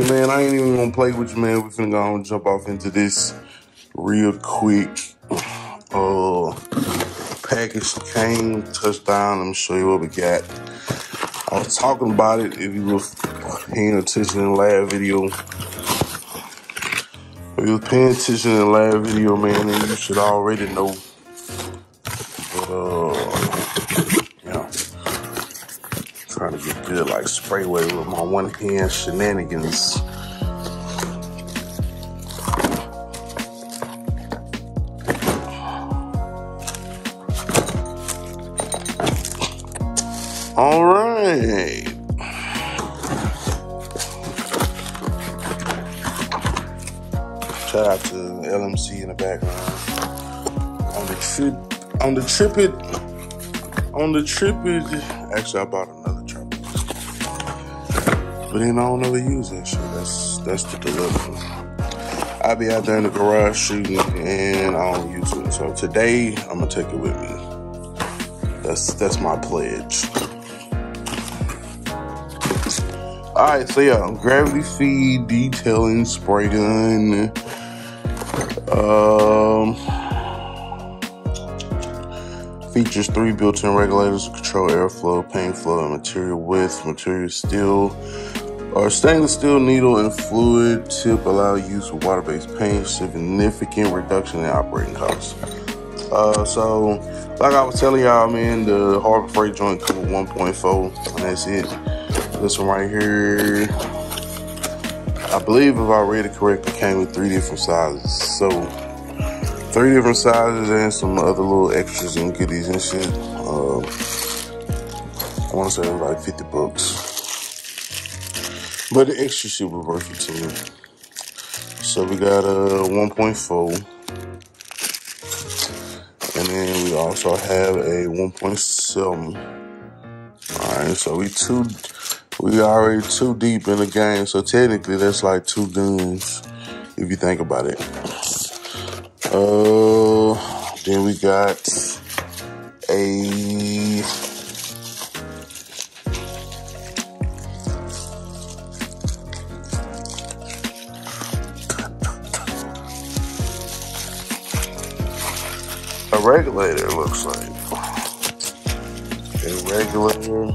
Hey man, I ain't even gonna play with you, man. We finna go and jump off into this real quick. Uh, package came, touchdown. Let me show you what we got. I was talking about it. If you were paying attention in the last video, if you were paying attention in the last video, man, then you should already know. Like sprayway with my one hand shenanigans. All right. Shout out to LMC in the background. On the trip, on the trip it, on the trip it. Actually, I bought another but then I don't ever use that shit. That's that's the dilemma. I be out there in the garage shooting, and I don't use it. So today, I'm gonna take it with me. That's that's my pledge. All right, so yeah, gravity feed, detailing, spray gun. Um, features three built-in regulators to control airflow, paint flow, and material width. Material steel or stainless steel needle and fluid tip allow use of water-based paint. Significant reduction in operating costs. Uh, so, like I was telling y'all, man, the Harbor Freight joint with 1.4, and that's it. This one right here, I believe if I read it correctly, came with three different sizes. So, three different sizes and some other little extras and goodies and shit. Um, I want to say it was like 50 bucks. But the extra shit was worth it. So we got a 1.4. And then we also have a 1.7. Alright, so we two we already too deep in the game, so technically that's like two guns if you think about it. Uh, then we got a regulator. Looks like a regulator.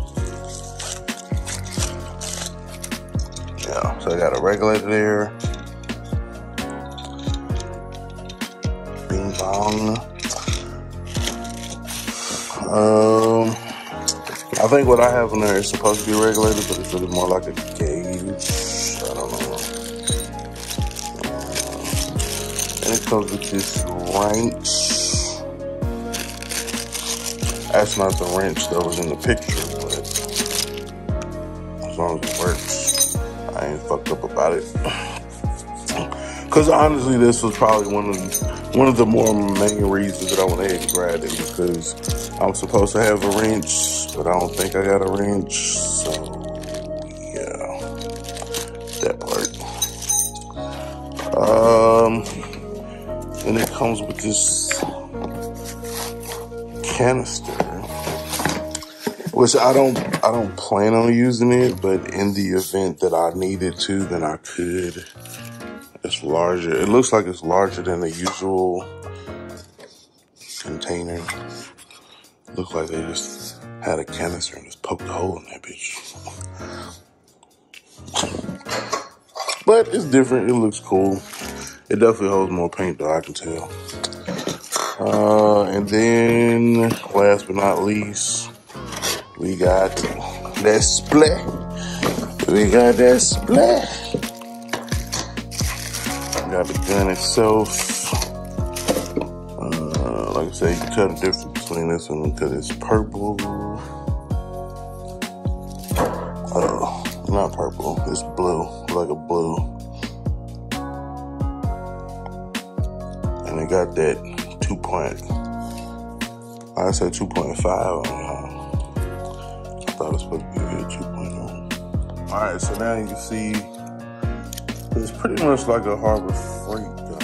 Yeah, so I got a regulator there. Bing bong. Um, I think what I have in there is supposed to be regulated, but it's really more like a gauge. I don't know. and it comes with this wrench. That's not the wrench that was in the picture, but as long as it works. I ain't fucked up about it. Cause honestly, this was probably one of the, one of the more main reasons that I went ahead and grabbed it because I'm supposed to have a wrench, but I don't think I got a wrench. So yeah, that part. Um, and it comes with this canister which I don't I don't plan on using it, but in the event that I needed to, then I could. It's larger. It looks like it's larger than the usual container. Look like they just had a canister and just poked a hole in that bitch. But it's different. It looks cool. It definitely holds more paint though, I can tell. Uh, and then last but not least, we got that split. We got that split. We got the gun itself. Uh, like I say, you can tell the difference between this one because it's purple. Uh, not purple, it's blue, like a blue. And it got that two point, I said 2.5 on. I thought it was supposed to be a 2.0. All right, so now you can see it's pretty much like a Harbor Freight gun,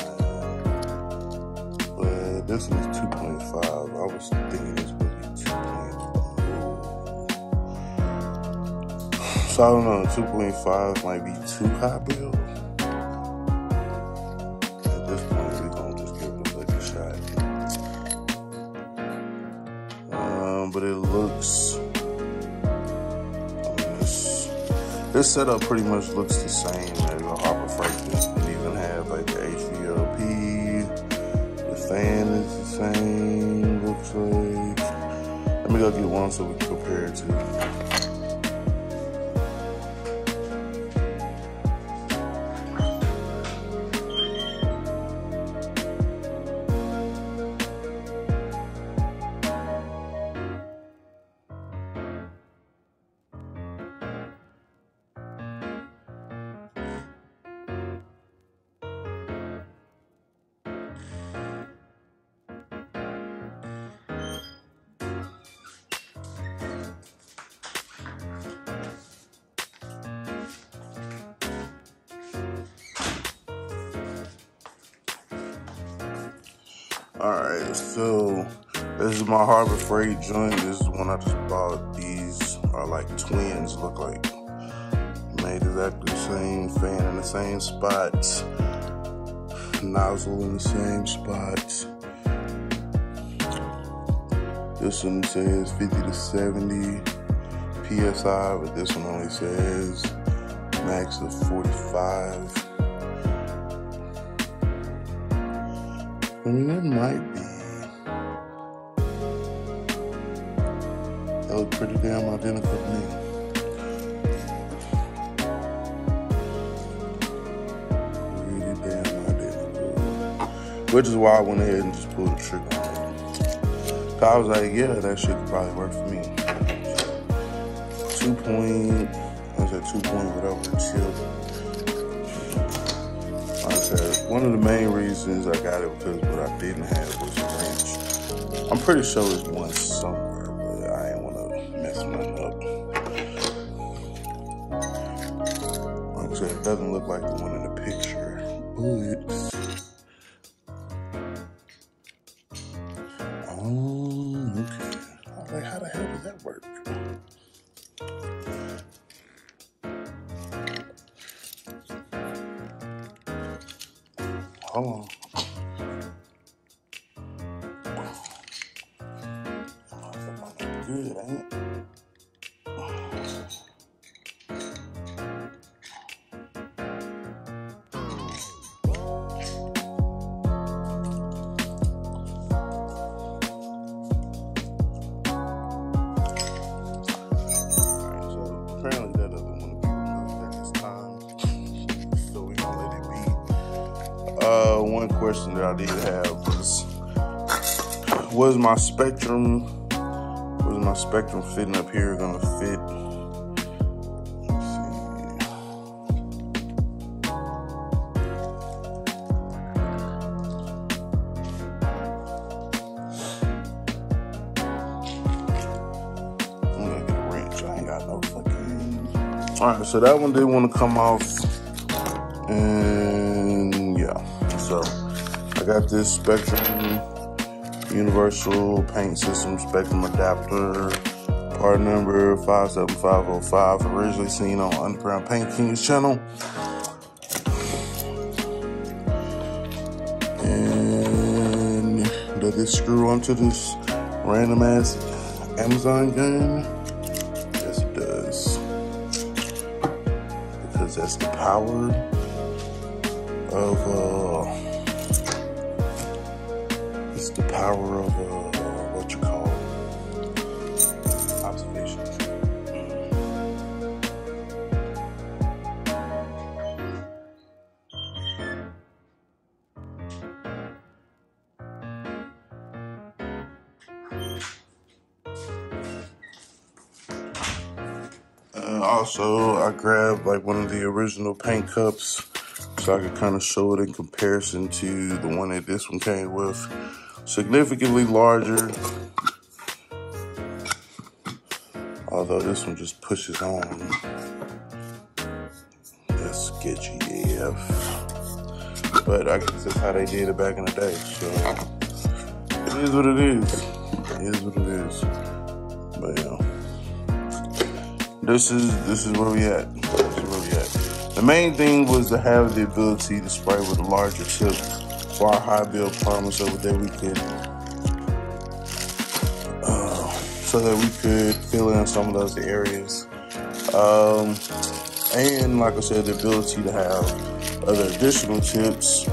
but this is 2.5. I was thinking this would be 2.0. So So I don't know, 2.5 might be too high build. It looks, this, this setup pretty much looks the same as a Harbor Freight. It even have like the HVLP. The fan is the same, looks like. Let me go get one so we can compare it to. Alright, so this is my Harbor Freight joint. This is one I just bought. These are like twins, look like. Made exactly the same fan in the same spots, Nozzle in the same spots. This one says 50 to 70 PSI, but this one only says max of 45. I mean, it might be. That look pretty damn identical to me. Really damn identical. Which is why I went ahead and just pulled the trigger on it. I was like, yeah, that shit could probably work for me. Two point, I said two point whatever, chill said, one of the main reasons I got it because what I didn't have was a wrench. I'm pretty sure there's one somewhere, but I ain't want to mess nothing up. Like I said, it doesn't look like the one in the picture, but. Hold on. I did have was, was my spectrum, was my spectrum fitting up here gonna fit? All right, so that one didn't want to come off, and got this Spectrum Universal Paint System Spectrum Adapter, part number 57505, originally seen on Underground Paint King's channel. And does this screw onto this random ass Amazon gun? Yes, it does. Because that's the power of uh the power of uh what you call observation. Uh, also, I grabbed like one of the original paint cups so I could kind of show it in comparison to the one that this one came with. Significantly larger, although this one just pushes on. That's sketchy AF. But I guess that's how they did it back in the day. So it is what it is. It is what it is. But yeah. this is this is where we at. This is where we at. The main thing was to have the ability to spray with a larger tip our high build primer so that we could uh, so that we could fill in some of those areas. Um, and like I said, the ability to have other additional chips.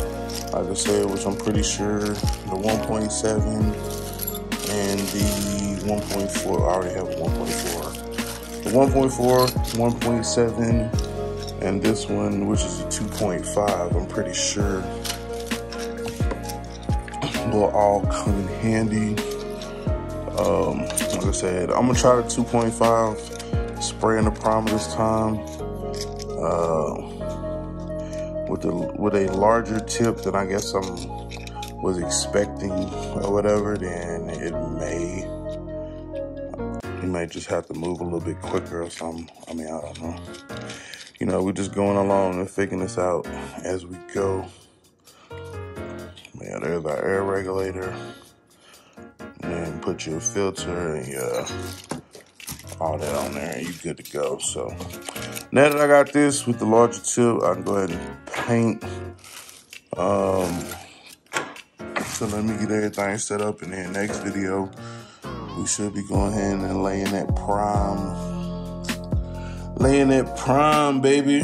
like I said, which I'm pretty sure the 1.7 and the 1.4. I already have a 1.4. The 1.4, 1.7, and this one, which is a 2.5. I'm pretty sure will all come in handy. Um, like I said, I'm gonna try the 2.5 spray in the primer this time uh, with a with a larger tip than I guess I was expecting or whatever, then it may you may just have to move a little bit quicker or something. I mean, I don't know. You know, we're just going along and figuring this out as we go. Yeah, there's our air regulator. And put your filter and your all that on there and you're good to go. So now that I got this with the larger tip, I can go ahead and paint. Um, so let me get everything set up and then next video, we should be going ahead and laying that prime. Laying that prime, baby.